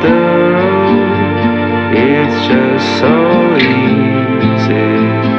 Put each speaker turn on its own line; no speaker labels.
the road, it's just so easy.